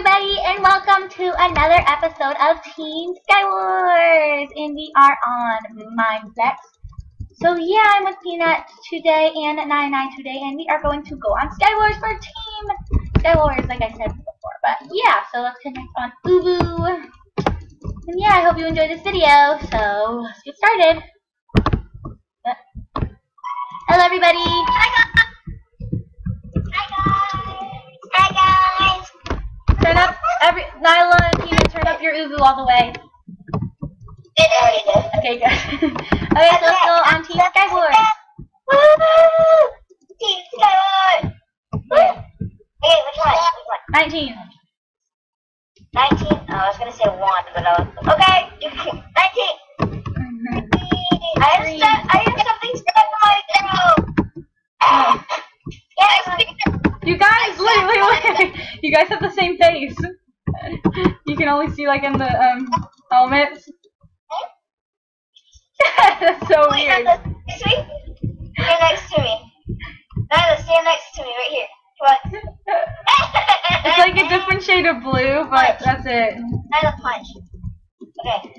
everybody, and welcome to another episode of Team Skywars, and we are on Mineplex. So yeah, I'm with Peanut today and Nine today, and we are going to go on Skywars for Team Skywars, like I said before. But yeah, so let's connect on Ubu. And yeah, I hope you enjoyed this video, so let's get started. Hello everybody! All the way. Okay, good. okay, so let's go on Team Skywars. Woo! Team Skywars! Okay, which one? Which one? 19. 19? Oh, I was gonna say 1, but I was... Okay! 19! I have, Green. stuck, I have something stuck in my throat! Yes! You guys, wait, wait, wait. You guys have the same face. You can see like in the um helmets. That's so Wait, weird. Nanda, next to me? Stand next to me. Nanda, stand next to me, right here. On. It's like a different shade of blue, but that's it. Nanda, punch. Okay.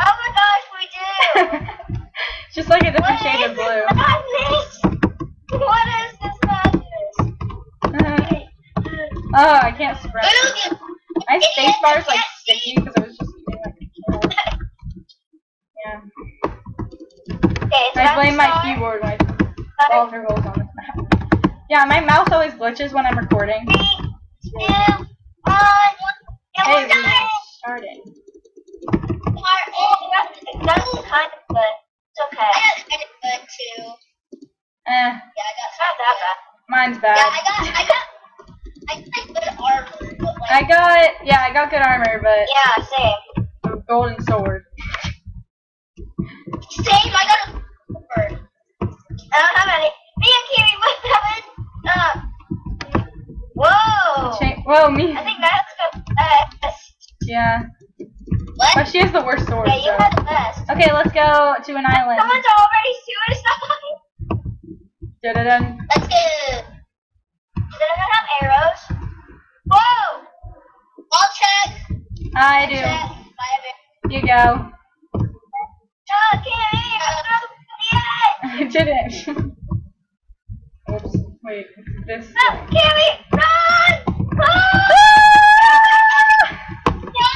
Oh my gosh, we do! It's Just like a different What shade is of blue. madness? What is this madness? oh, I can't spread. Look at- My space bar is like sticky because I was just eating like a kid. Yeah. Okay, it's I blame my start. keyboard when I solve her goals on this map. Yeah, my mouse always glitches when I'm recording. Three, two, one, and Hey, we're we done. started. Part That's kind of good. It's okay. I got kind of good too. Eh, Yeah, I got not that bad. mine's Yeah. I got, I got, I got good armor, but like, I got, yeah, I got good armor, but yeah, same. golden sword. Same, I got a sword. I don't have any. Me and Kiri both have it. Uh, whoa. Cha- Whoa, me. I think that's the best. Yeah. What? But she has the worst sword. Yeah, you so. had the best. Okay, let's go to an island. Someone's already suicide. Dun-dun-dun. Let's go. Does anyone have arrows? Whoa! I'll check. I do. I. You go. Oh, I didn't. Oops. Wait. This. No, Kimmy, run! Run! Run!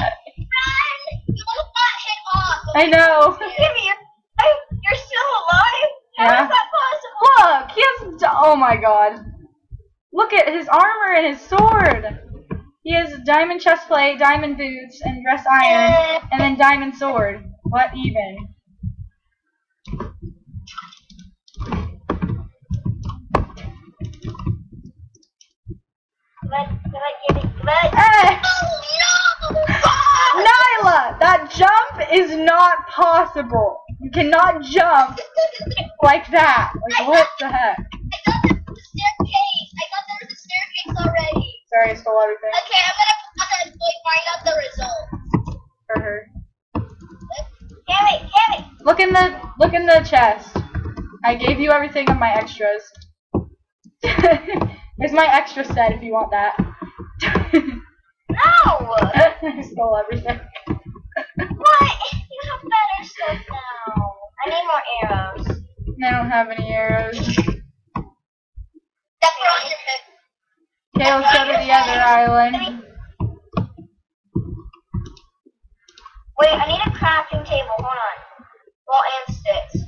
Run! You almost hit off. I know. Kimmy, you're, oh, you're still alive? How Yeah. is that possible? Look, he has. Oh my god. Look at his armor and his sword. He has diamond chestplate, diamond boots, and dress iron, and then diamond sword. What even? Come on, come on, Kimmy, come on. Hey! Oh no! Nyla, that jump is not possible. You cannot jump like that. Like what the heck? I thought there was a staircase. I thought there was a staircase already. Sorry, I stole everything Okay, I'm gonna pause and wait find out the results. for her. Cammie, Cammie. Look in the look in the chest. I gave you everything of my extras. There's my extra set if you want that. No. I stole everything. what? You have better stuff now. I need more arrows. I don't have any arrows. That's not your. Okay, let's go to the other island. Wait, I need a crafting table. Hold on. Well, and sticks.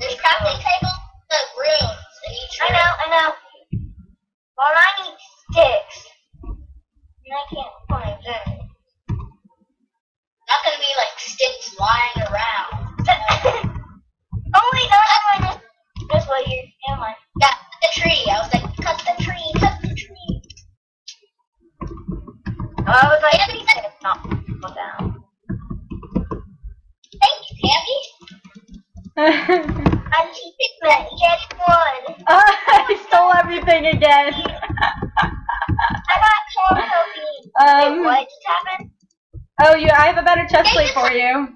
There's crafting table, the rooms in each I know, I know. Well, I need sticks. And I can't find them. Not gonna be like sticks lying around. just happened? Oh, you. I have a better chest plate for you.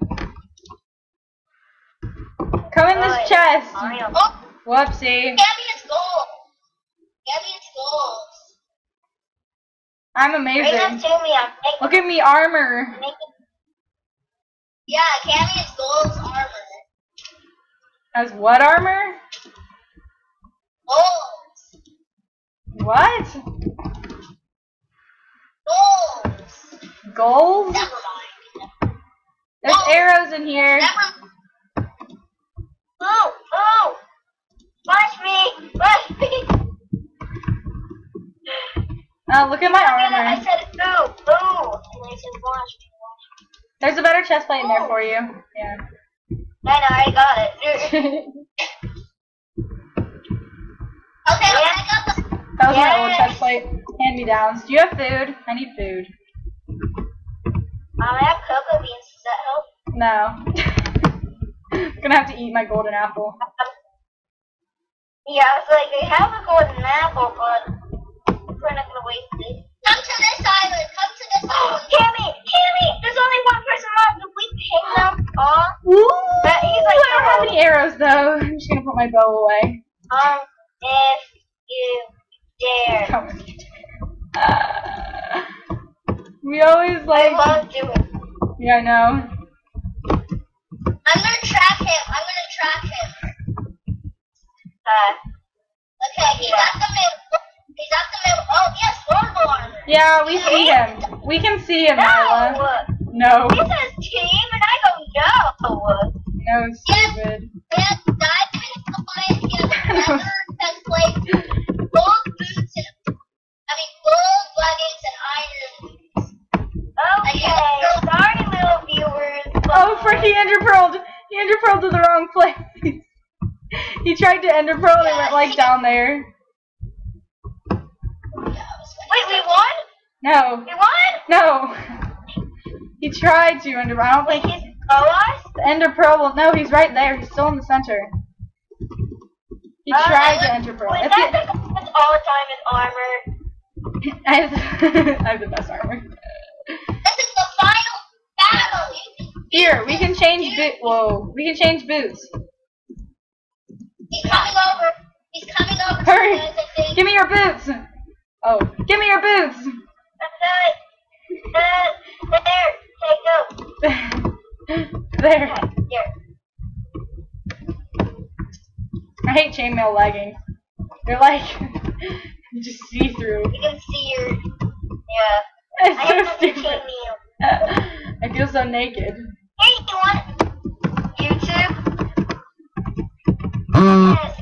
Come in this chest. Oh, Whoopsie. Gabby is gold. Gabby is gold. I'm amazing. to me. I'm making. Look at me armor. yeah, Cammie is gold's armor. As what armor? Gold. What? Gold. Gold? Never mind. There's arrows in here. Never. Oh, oh. Watch me. Watch me. Oh, look at my armor. I said, ooh, ooh. And I said, watch me. There's a better chest plate in there for you. Yeah. I know, I got it. Okay, yeah. I got the. That was my old chest plate. Hand me downs. Do you have food? I need food. Um, I have cocoa beans. Does that help? No. Gonna have to eat my golden apple. Yeah, I was like, they have a golden apple, but we're not gonna waste it. Come to this island. Come to this island. Cammie, Cammie, there's only one person left. If we ping them off, Ooh, That- he's like, I don't have any arrows though. I'm just gonna put my bow away. um, if you dare. Come with you. Uh, we always I like. love doing. Yeah, I know. I'm gonna track him. I'm gonna track him. Uh. Okay, he's at the middle. He's at the middle. Oh, yes, horrible armor. Yeah, we see him. We can see him, Nyla. No! No. He says team, and I go no. No, stupid. And diamond helmet, he has Oh, ender pearled. He ender pearled to the wrong place. he tried to ender pearl and it went like down there. Wait, we won? No. We won? No. He tried to ender. I don't Wait, think he's below us? the ender pearl will. No, he's right there. He's still in the center. He Uh, tried to ender pearl. Wait, that's the- like all the time in armor. I have the best armor. This is the final battle. Here, we can change boot. Whoa, we can change boots. He's coming over. He's coming over. Hurry. Give me your boots. Oh, give me your boots. Uh, there. Take go. there. Here. I hate chainmail leggings. They're like you just see through. You can see your. Yeah. It's have so stupid. I feel so naked. Hey, you YouTube? Yes.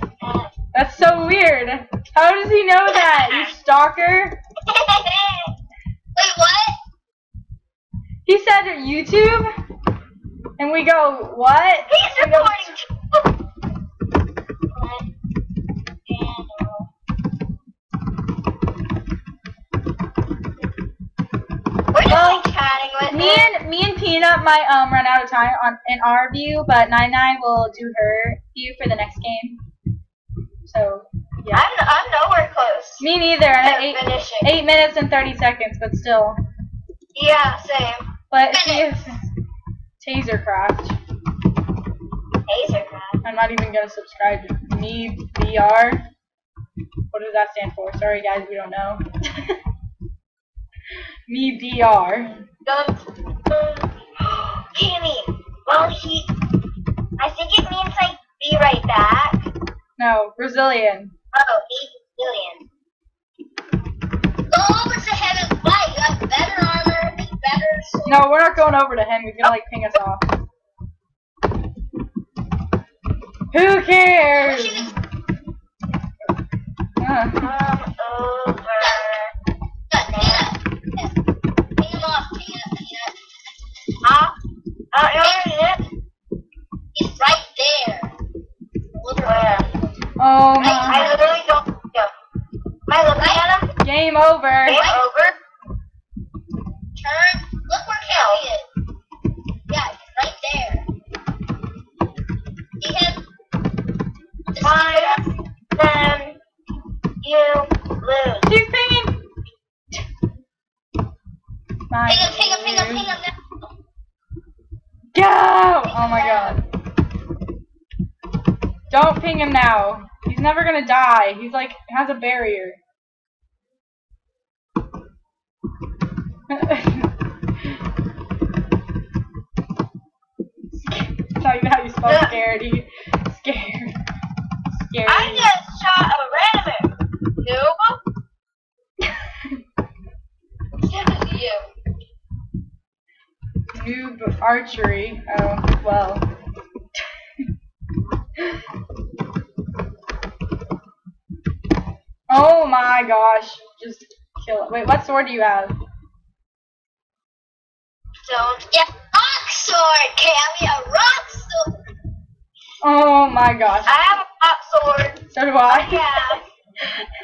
That's so weird. How does he know that? You stalker. Wait, what? He said YouTube, and we go what? He's recording. We're just Well, like chatting with Me him. and me and Peanut might um run out of time on in our view, but Nine Nine will do her view for the next game. So yeah. I'm, I'm nowhere close. Me neither. To eight finishing. eight minutes and thirty seconds, but still. Yeah, same. But she is Tasercraft. Tasercraft. I'm not even gonna subscribe to me VR. What does that stand for? Sorry guys, we don't know. me VR. No, Brazilian. Oh, eight billion. Go over to him and fight. You have better armor and better sword. No, we're not going over to him. He's gonna like ping us off. Who cares? Uh, Come over. Good, yeah. Yeah. Ping him off. Ping him, ping him. Ah. Uh, uh, you already did? He's right there. Look where. oh I, I my. literally don't. Go. Am I looking at him? Game over. Game over. Turn. Look where Kelly is. Yeah, he's right there. See him? Just Fine. Then you lose. She's pinging. Ping him, ping him, ping him, ping him. now. Go! Oh my god. Don't ping him now. He's never gonna die. He's like has a barrier. Tell you how you spell scaredy. Archery. Oh, well. oh my gosh. Just kill it. Wait, what sword do you have? Don't. Yeah, rock sword, Cammie, a rock sword. Oh my gosh. I have a rock sword. So do I. Yeah.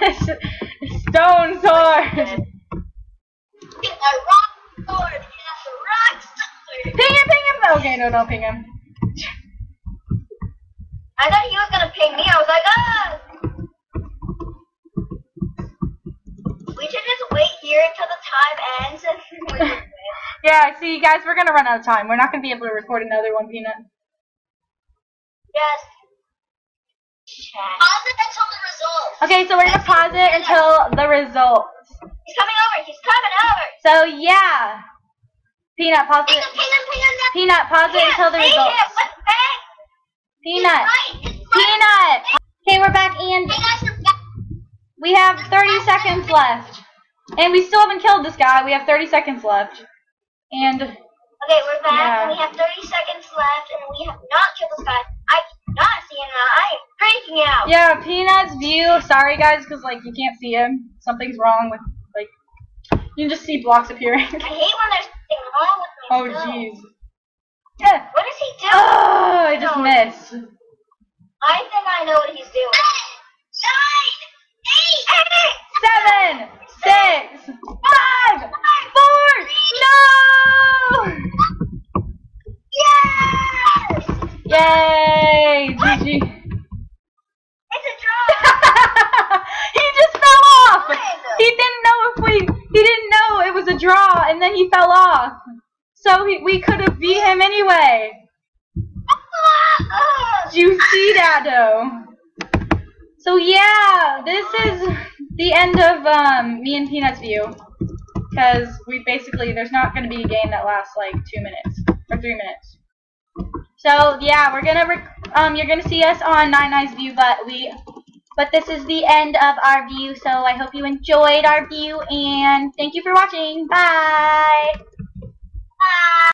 Stone sword. A rock Okay, no, don't ping him. I thought he was gonna ping me. I was like, ah. We should just wait here until the time ends and we can win. Yeah, see, guys, we're gonna run out of time. We're not gonna be able to record another one, Peanut. Yes. Pause it until the results. Okay, so we're gonna pause it until the results. He's coming over. He's coming over. So yeah, Peanut, pause it. him, ping him. Peanut, pause it until the results. Peanut, It's right. It's right. Peanut. Okay, we're back, and we have 30 seconds left, and we still haven't killed this guy. We have 30 seconds left, and Okay, we're back, Yeah. and we have 30 seconds left, and we have not killed this guy. I cannot see him now. I am freaking out. yeah, Peanut's view. Sorry, guys, because like you can't see him. Something's wrong with like you can just see blocks appearing. I hate when there's something wrong with me. oh, oh still. jeez. Yeah. What is he doing? Oh, I just No. missed. I think I know what he's doing. Nine, eight, eight. Seven, six, five, four. No! Yes! Yay! GG. It's a draw. he just fell off. He didn't know if we. He didn't know it was a draw, and then he fell off. So he, we could have beat him anyway. Did you So yeah, this is the end of um, me and Peanut's view. Because we basically, there's not going to be a game that lasts like two minutes or three minutes. So yeah, we're gonna um, you're gonna see us on Nine Nine's view, but we, but this is the end of our view. So I hope you enjoyed our view, and thank you for watching. Bye. Bye.